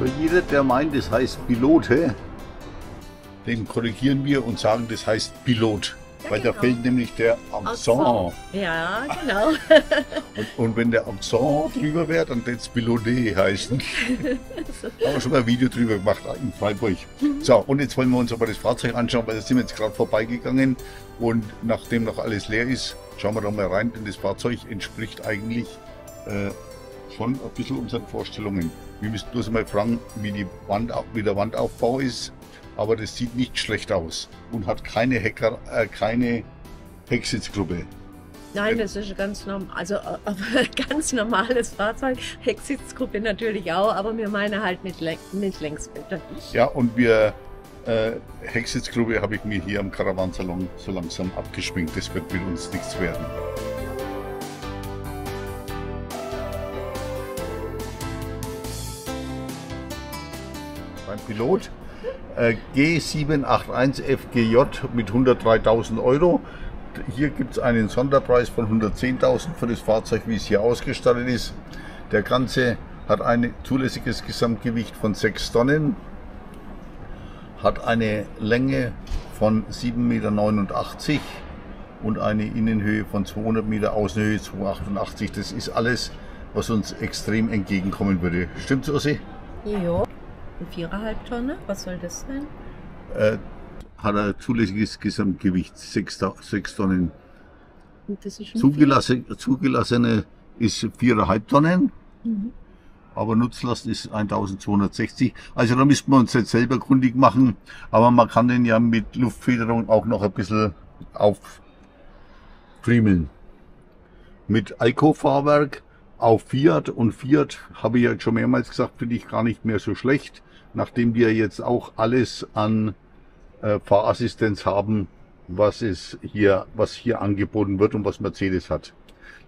So jeder, der meint, das heißt Pilote, den korrigieren wir und sagen, das heißt Pilot. Ja, weil da genau. fehlt nämlich der Accent. Ja, genau. Und, und wenn der Accent drüber wäre, dann hätte es Piloté heißen. Haben wir schon mal ein Video drüber gemacht in Freiburg. So, und jetzt wollen wir uns aber das Fahrzeug anschauen, weil da sind wir jetzt gerade vorbeigegangen. Und nachdem noch alles leer ist, schauen wir da mal rein, denn das Fahrzeug entspricht eigentlich äh, schon ein bisschen unseren Vorstellungen. Wir müssen bloß mal fragen, wie, die Wand, wie der Wandaufbau ist. Aber das sieht nicht schlecht aus und hat keine, Hacker, äh, keine Hecksitzgruppe. Nein, das ist ein ganz normal, also äh, ganz normales Fahrzeug. Hecksitzgruppe natürlich auch, aber wir meinen halt mit, mit Längsbildern. Ja, und wir, äh, Hecksitzgruppe habe ich mir hier am Karawansalon so langsam abgeschminkt. Das wird mit uns nichts werden. Pilot äh, G781 FGJ mit 103.000 Euro. Hier gibt es einen Sonderpreis von 110.000 für das Fahrzeug, wie es hier ausgestattet ist. Der Ganze hat ein zulässiges Gesamtgewicht von 6 Tonnen, hat eine Länge von 7,89 Meter und eine Innenhöhe von 200 Meter, Außenhöhe 288. Das ist alles, was uns extrem entgegenkommen würde. Stimmt's, Ursi? Jo. Eine viereinhalb Tonne, was soll das sein? Äh, hat ein zulässiges Gesamtgewicht 6, 6 Tonnen. Zugelassen, zugelassene ist 4,5 Tonnen, Mhm. aber Nutzlast ist 1260. Also da müssten wir uns jetzt selber kundig machen, aber man kann den ja mit Luftfederung auch noch ein bisschen auffriemeln. Mit Alco-Fahrwerk auf Fiat und Fiat habe ich ja schon mehrmals gesagt, finde ich gar nicht mehr so schlecht, nachdem wir jetzt auch alles an äh, Fahrassistenz haben, was es hier, was hier angeboten wird und was Mercedes hat.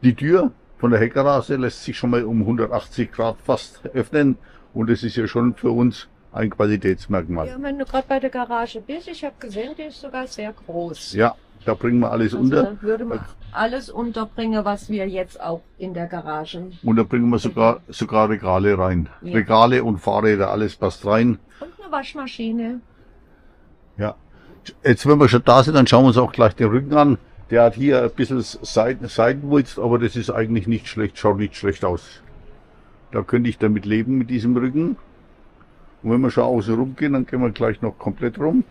Die Tür von der Heckgarage lässt sich schon mal um 180 Grad fast öffnen und es ist ja schon für uns ein Qualitätsmerkmal. Ja, wenn du gerade bei der Garage bist, ich habe gesehen, die ist sogar sehr groß. Ja, da bringen wir alles Also unter da würde man alles unterbringen, was wir jetzt auch in der Garage. und da bringen wir sogar, sogar Regale rein. Ja. Regale und Fahrräder, alles passt rein. Und eine Waschmaschine. Ja. Jetzt, wenn wir schon da sind, dann schauen wir uns auch gleich den Rücken an. Der hat hier ein bisschen Seiten, Seitenwulst, aber das ist eigentlich nicht schlecht, schaut nicht schlecht aus. Da könnte ich damit leben mit diesem Rücken. Und wenn wir schon außen rum gehen, dann gehen wir gleich noch komplett rum.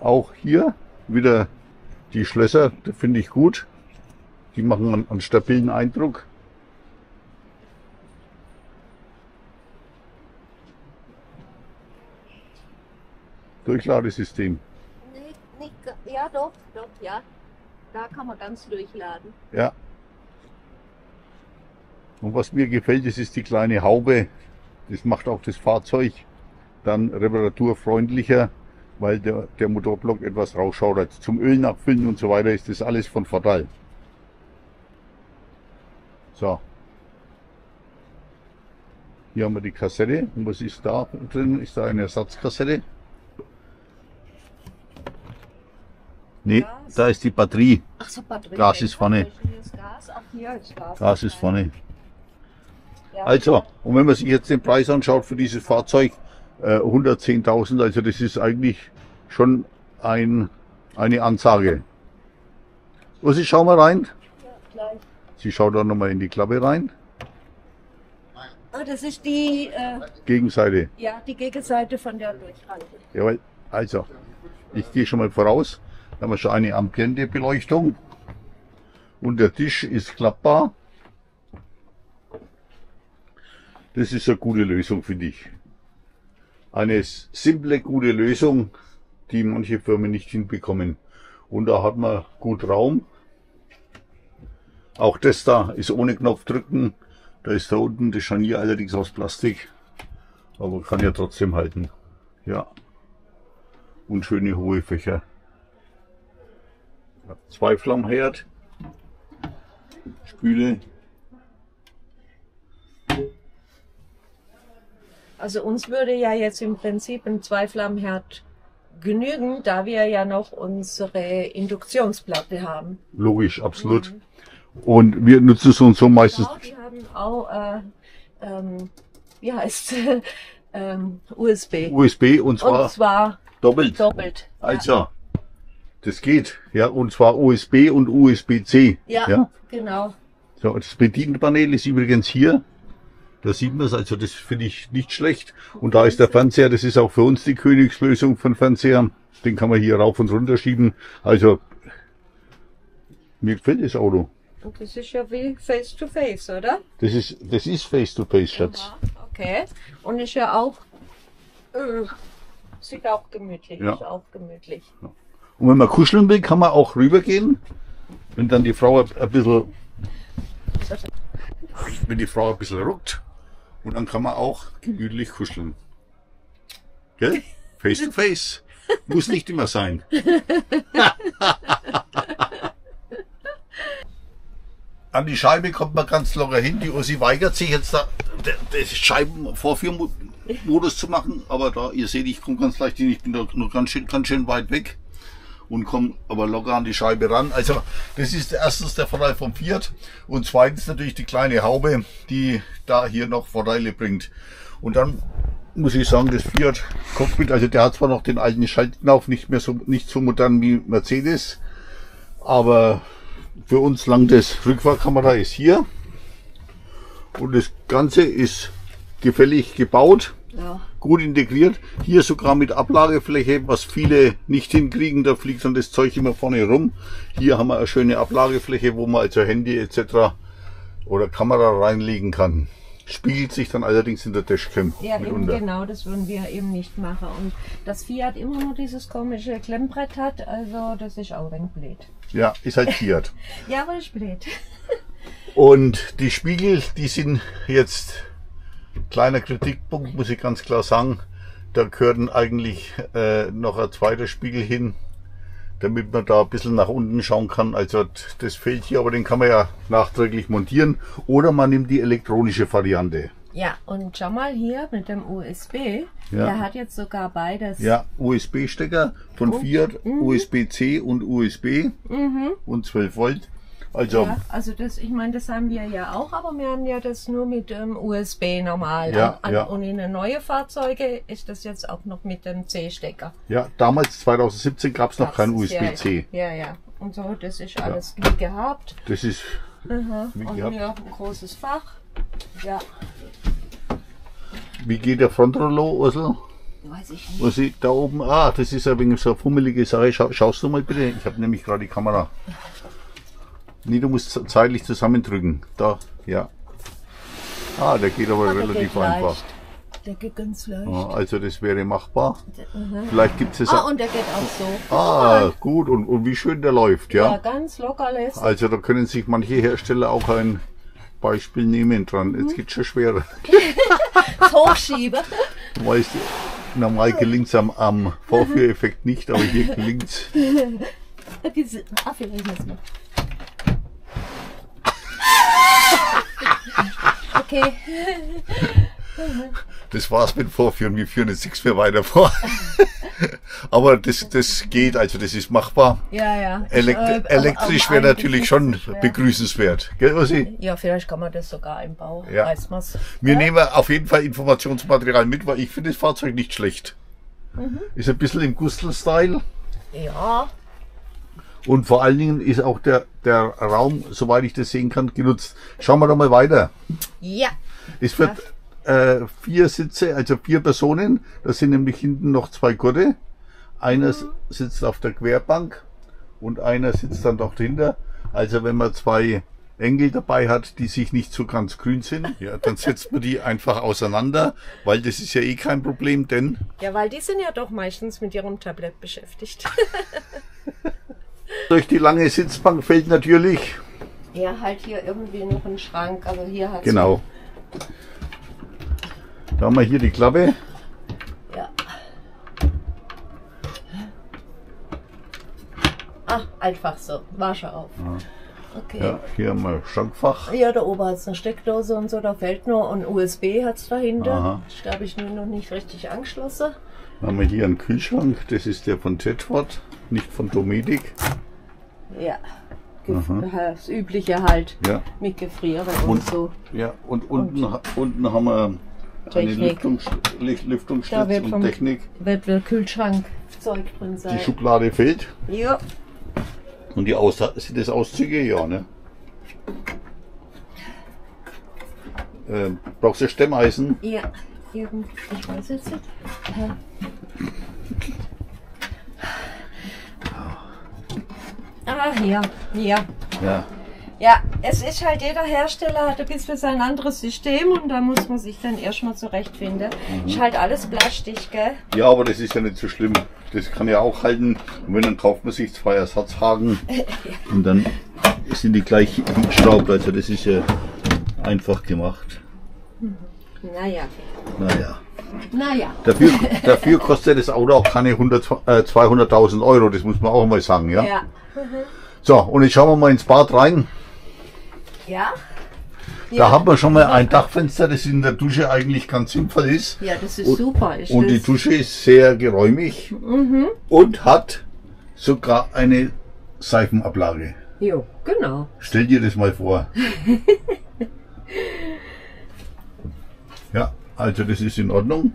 Auch hier wieder die Schlösser, das finde ich gut. Die machen einen, einen stabilen Eindruck. Durchladesystem. Nicht, nicht, ja, doch, doch, ja. Da kann man ganz durchladen. Ja. Und was mir gefällt, das ist die kleine Haube. Das macht auch das Fahrzeug dann reparaturfreundlicher, weil der, der Motorblock etwas rausschaudert. Zum Öl nachfüllen und so weiter ist das alles von Vorteil. So. Hier haben wir die Kassette. Und was ist da drin? Ist da eine Ersatzkassette? Nee, Gas. da ist die Batterie. Ach so, Batterie. Gas ist vorne. Gas, ach hier ist Gas. Gas ist vorne. Ja. Also, und wenn man sich jetzt den Preis anschaut für dieses Fahrzeug, äh, 110.000, also das ist eigentlich schon ein, eine Ansage. Ursi, schau mal rein. Ja, gleich. Sie schaut da nochmal in die Klappe rein. Ah, das ist die, äh, Gegenseite. ja, die Gegenseite von der Durchhalte. Jawohl. Also, ich gehe schon mal voraus. Da haben wir schon eine Ambiente-Beleuchtung. Und der Tisch ist klappbar. Das ist eine gute Lösung, finde ich. Eine simple, gute Lösung, die manche Firmen nicht hinbekommen. Und da hat man gut Raum. Auch das da ist ohne Knopfdrücken. Da ist da unten das Scharnier allerdings aus Plastik. Aber kann ja trotzdem halten. Ja. Und schöne hohe Fächer. Zwei Flammherd. Spüle. Also uns würde ja jetzt im Prinzip ein Zweiflammenherd genügen, da wir ja noch unsere Induktionsplatte haben. Logisch, absolut. Und wir nutzen es uns so meistens. Ja, wir haben auch, äh, ähm, wie heißt ähm, USB. USB und zwar, Und zwar doppelt. doppelt. Also, das geht. Ja, und zwar USB und USB-C. Ja, ja. genau. So, das Bedienpanel ist übrigens hier. Da sieht man es, also das finde ich nicht schlecht. Und da ist der Fernseher, das ist auch für uns die Königslösung von Fernsehern. Den kann man hier rauf und runter schieben. Also, mir gefällt das Auto. Und das ist ja wie Face to Face, oder? Das ist, das ist Face-to-Face, Schatz. Okay. Und ist ja auch, äh, sieht auch gemütlich, Ja. ist auch gemütlich. Und wenn man kuscheln will, kann man auch rübergehen. Wenn dann die Frau ein ein bisschen, wenn die Frau ein bisschen ruckt. Und dann kann man auch gemütlich kuscheln. Gell? Face to face. Muss nicht immer sein. An die Scheibe kommt man ganz locker hin. Die Ossi weigert sich jetzt da, den Scheibenvorführmodus zu machen. Aber da, ihr seht, ich komme ganz leicht hin. Ich bin da nur ganz schön, ganz schön weit weg und komme aber locker an die Scheibe ran. Also das ist erstens der Vorteil vom Fiat und zweitens natürlich die kleine Haube, die da hier noch Vorteile bringt. Und dann muss ich sagen, das Fiat Cockpit, also der hat zwar noch den alten Schaltknauf, nicht mehr so, nicht so modern wie Mercedes, aber für uns langt das. Rückfahrkamera ist hier und das Ganze ist gefällig gebaut Ja. gut integriert. Hier sogar mit Ablagefläche, was viele nicht hinkriegen. Da fliegt dann das Zeug immer vorne rum. Hier haben wir eine schöne Ablagefläche, wo man also Handy etc. oder Kamera reinlegen kann. Spiegelt sich dann allerdings in der Dashcam Ja, genau, das würden wir eben nicht machen. Und das Fiat immer nur dieses komische Klemmbrett hat, also das ist auch ein blöd. Ja, ist halt Fiat. Ja, aber ist blöd. Und die Spiegel, die sind jetzt kleiner Kritikpunkt, muss ich ganz klar sagen. Da gehörten eigentlich äh, noch ein zweiter Spiegel hin, damit man da ein bisschen nach unten schauen kann. Also das fehlt hier, aber den kann man ja nachträglich montieren. Oder man nimmt die elektronische Variante. Ja, und schau mal hier mit dem USB. Ja. Der hat jetzt sogar beides. Ja, USB-Stecker von Fiat, USB-C und USB und 12 Volt. Also Ja, also das, ich meine, das haben wir ja auch, aber wir haben ja das nur mit dem USB normal. Ja, An- ja. Und in den neuen Fahrzeugen ist das jetzt auch noch mit dem C-Stecker. ja, damals 2017 gab es noch kein Das USB-C. Ja, ja, ja. Und so, das ist alles wie gehabt. Das ist Aha. Wie Und gehabt. hier ein großes Fach. Ja, Wie geht der Frontrollo, Ursel? weiß ich nicht. Was ich da oben, ah, das ist ein wenig so eine fummelige Sache. Schau, schaust du mal bitte? Ich habe nämlich gerade die Kamera. Nee, du musst zeitlich zusammendrücken. Da, ja. Ah, der geht aber Ah, relativ geht einfach. Der geht ganz leicht. Ja, also das wäre machbar. Mhm. Vielleicht gibt es Ah, auch. und der geht auch so. Ah, gut. Und, und wie schön der läuft, Ja, ja. ganz locker lässt. Also da können sich manche Hersteller auch ein Beispiel nehmen dran. Jetzt geht's schon schwerer. Hochschiebe. Du weißt, normal gelingt's am, am Vorführeffekt nicht, aber hier gelingt's. Diese- Ah, vielleicht nicht mehr. Okay. Das war's mit Vorführen. Wir führen jetzt nichts mehr weiter vor. Aber das, das geht, also das ist machbar. Ja, ja. Elekt Äh, elektrisch wäre natürlich schon begrüßenswert. Gell, Ossi? Ja, vielleicht kann man das sogar einbauen. Ja. Weiß man's. Wir ja? nehmen auf jeden Fall Informationsmaterial mit, weil ich finde das Fahrzeug nicht schlecht. Mhm. Ist ein bisschen im Gustl-Style. Ja, Und vor allen Dingen ist auch der, der Raum, soweit ich das sehen kann, genutzt. Schauen wir doch mal weiter. ja. Es wird äh, vier Sitze, also vier Personen. Da sind nämlich hinten noch zwei Gurte. Einer s- sitzt auf der Querbank und einer sitzt dann dort hinter. Also wenn man zwei Engel dabei hat, die sich nicht so ganz grün sind, ja, dann setzt man die einfach auseinander, weil das ist ja eh kein Problem, denn Ja, weil die sind ja doch meistens mit ihrem Tablet beschäftigt. durch die lange Sitzbank fällt natürlich, ja, halt hier irgendwie noch ein Schrank. Also hier hat genau, da haben wir hier die Klappe, Ja. Ah, einfach so. War schon auf. Okay. ja, hier haben wir Schrankfach. Ja, da oben hat es eine Steckdose und so, da fällt nur und USB hat es dahinter. Aha. Da habe ich nur noch nicht richtig angeschlossen. Dann haben wir hier einen Kühlschrank, das ist der von Tedford, nicht von Dometic. Ja. Gef- Das übliche halt Ja. mit Gefrieren und, Und- so. Ja, und unten, unten haben wir Technik. Lüftungs Lüftungsschlitz und Technik. wird der Kühlschrankzeug drin sein. Die Schublade fehlt. ja. Und die Aus sind das Auszüge? Ja, ne? Ähm, brauchst du Stemmeisen? Ja, irgend, ich weiß jetzt nicht. Ah, ja, ja. Ja. Ja, es ist halt, jeder Hersteller hat ein bisschen sein anderes System und da muss man sich dann erstmal zurechtfinden. Ist halt alles Plastik, gell? Ja, aber das ist ja nicht so schlimm. Das kann ja auch halten. Und wenn, dann kauft man sich zwei Ersatzhaken und dann sind die gleich geschraubt. Also das ist ja einfach gemacht. Naja. Naja. Naja. Dafür, dafür kostet das Auto auch keine 100, äh, 200.000 Euro. Das muss man auch mal sagen, ja? Ja. So, und jetzt schauen wir mal ins Bad rein. Ja? Da haben wir schon mal ein Dachfenster, das in der Dusche eigentlich ganz sinnvoll ist. Ja, das ist Und- super. Ist Und die Dusche ist sehr geräumig und hat sogar eine Seifenablage. jo, genau. Stell dir das mal vor. ja, also das ist in Ordnung.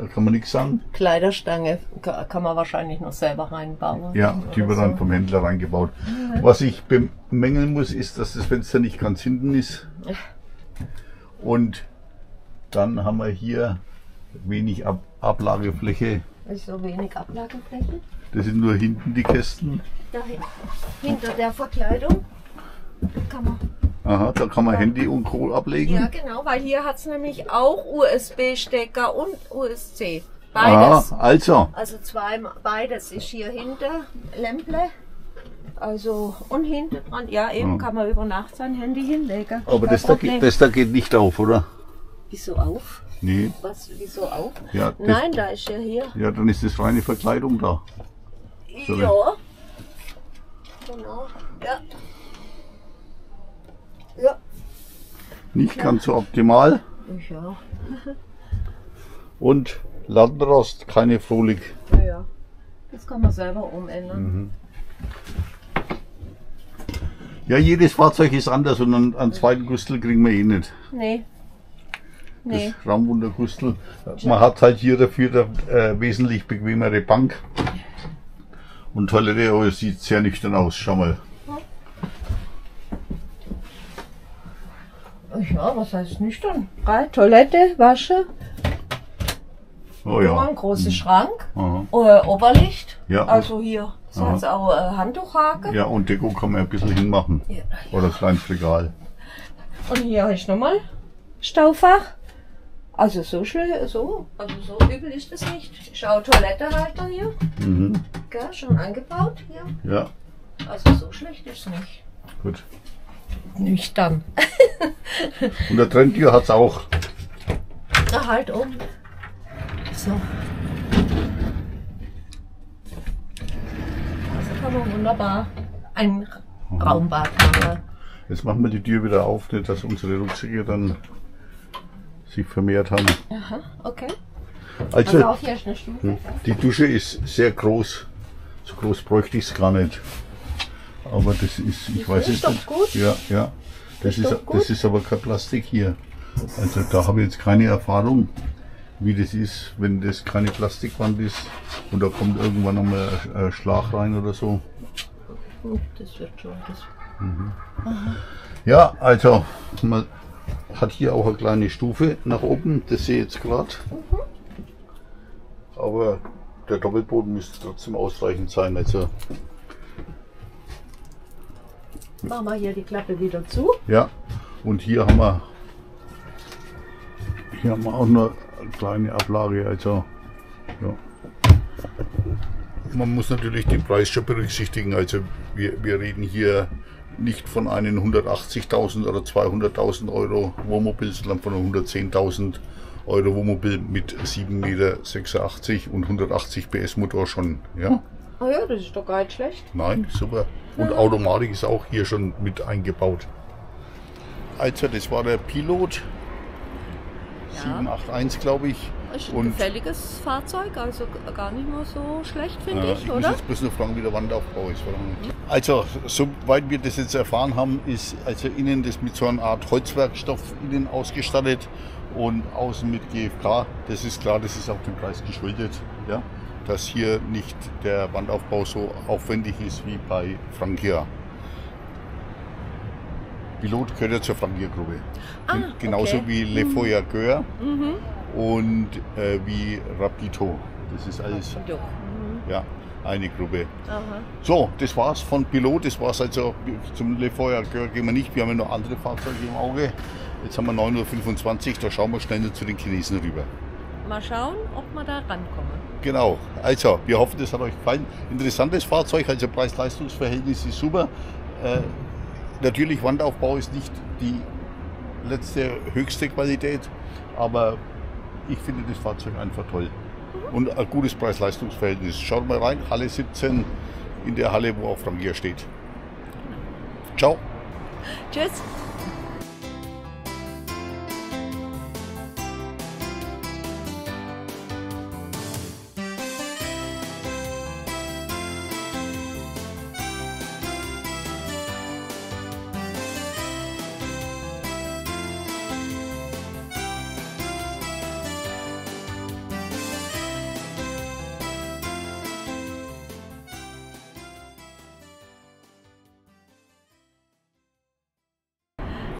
Da kann man nichts sagen. Kleiderstange ka- kann man wahrscheinlich noch selber reinbauen. Ja, die wird dann vom Händler reingebaut. Was ich bemängeln muss, ist, dass das Fenster nicht ganz hinten ist. Und dann haben wir hier wenig Ab Ablagefläche. Ist so wenig Ablagefläche. Das sind nur hinten die Kästen. Da hin- hinter der Verkleidung kann man. Aha, da kann man Handy und Co. ablegen. Ja, genau, weil hier hat es nämlich auch USB-Stecker und USB. Aha, Beides. also, Also zwei, beides ist hier hinter Lämple. Also und hinten dran, ja eben Ja. kann man über Nacht sein Handy hinlegen. aber das da, geht, das da geht nicht auf, oder? Wieso auf? Nee, Was, wieso auf? ja, das, Nein, da ist ja hier. ja, dann ist das reine Verkleidung da. Sorry. Ja. Genau. Ja. Ja. Nicht ganz so optimal. Ja. Und Landrost, keine Frohlich. Ja, ja. Das kann man selber umändern. Mhm. Ja, jedes Fahrzeug ist anders und einen, einen zweiten Gustel kriegen wir eh nicht. Nee. Nee. Das Raumwundergustel. Man hat halt hier dafür eine äh, wesentlich bequemere Bank. Und Toilette, aber es sieht sehr nüchtern aus. Schau mal. Ja, was heißt nüchtern? Drei, Toilette, Wasche, Oh ja. ein großer Schrank, Aha. äh, Oberlicht. Ja. Also hier ist Aha. jetzt auch äh, Handtuchhake. Ja, und Deko kann man ein bisschen hinmachen. Ja. Oder kleines Regal. Und hier ist nochmal Staufach. Also so schön, so, also so übel ist es nicht. Schau, Toilettehalter hier, Mhm. gell, schon eingebaut hier. Ja, Also so schlecht ist es nicht. gut. Nüchtern. Und der Trenntür hat es auch. Na halt um. So. Also kann man wunderbar ein Raumbad machen. Jetzt machen wir die Tür wieder auf, nicht dass unsere Rucksäcke dann sich vermehrt haben. Aha, okay. Also, Also auch hier ist eine Stufe. die Dusche ist sehr groß. So groß bräuchte ich es gar nicht. Aber das ist, ich weiß ist es doch nicht. gut. Ja, ja. Das Ist ist, gut. das ist aber kein Plastik hier. Also da habe ich jetzt keine Erfahrung, wie das ist, wenn das keine Plastikwand ist und da kommt irgendwann nochmal ein Schlag rein oder so. Das wird schon. Das Ja, also man hat hier auch eine kleine Stufe nach oben, das sehe ich jetzt gerade. Aber der Doppelboden müsste trotzdem ausreichend sein. Also machen wir hier die Klappe wieder zu. ja, und hier haben wir hier haben wir auch noch eine kleine Ablage. Also ja. Man muss natürlich den Preis schon berücksichtigen. Also wir, wir reden hier nicht von einem 180.000 oder 200.000 Euro Wohnmobil, sondern von einem 110.000 Euro Wohnmobil mit 7,86 Meter und 180 PS Motor schon. Ja, Ah ja, das ist doch gar nicht schlecht. nein, super. Und Automatik ist auch hier schon mit eingebaut. Also das war der Pilot Ja. 781, glaube ich. Ist ein Und- gefälliges Fahrzeug, also gar nicht mal so schlecht, finde Ja, ich, ich muss oder? jetzt bloß noch fragen, wie der Wandaufbau ist. Also, soweit wir das jetzt erfahren haben, ist also innen das mit so einer Art Holzwerkstoff innen ausgestattet und außen mit GFK. Das ist klar, das ist auch dem Preis geschuldet, ja, dass hier nicht der Wandaufbau so aufwendig ist wie bei Frankia. Pilot gehört ja zur Frankia-Gruppe. Ah, Genauso okay. wie Le Voyageur Mhm. und äh, wie Rapito. Das ist alles Doch. Mhm. ja, eine Gruppe. Aha. So, das war's von Pilot. Das war's also zum Le Voyageur gehen wir nicht. Wir haben ja noch andere Fahrzeuge im Auge. Jetzt haben wir 925, da schauen wir schnell zu den Chinesen rüber. Mal schauen, ob wir da rankommen. Genau, also wir hoffen, das hat euch gefallen. Interessantes Fahrzeug, also Preis-Leistungs-Verhältnis ist super. Äh, natürlich, Wandaufbau ist nicht die letzte höchste Qualität, aber ich finde das Fahrzeug einfach toll. Und ein gutes Preis-Leistungs-Verhältnis. Schaut mal rein, Halle 17, in der Halle, wo auch Frankia steht. Ciao. Tschüss.